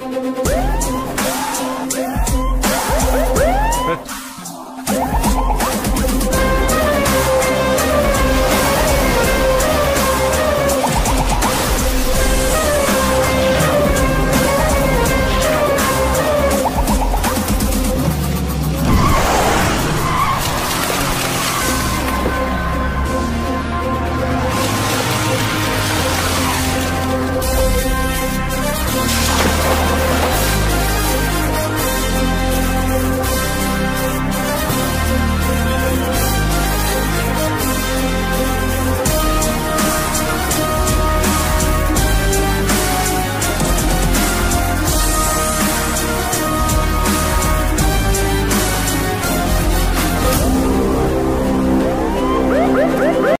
But